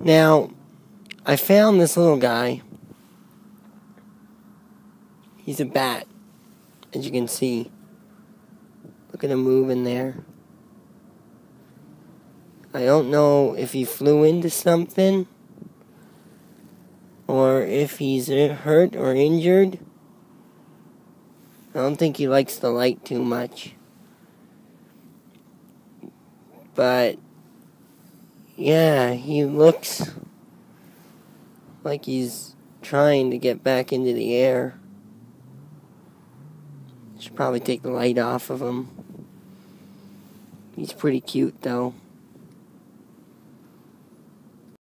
Now, I found this little guy. He's a bat, as you can see. Look at him moving there. I don't know if he flew into something or if he's hurt or injured. I don't think he likes the light too much. But yeah, he looks like he's trying to get back into the air. Should probably take the light off of him. He's pretty cute though.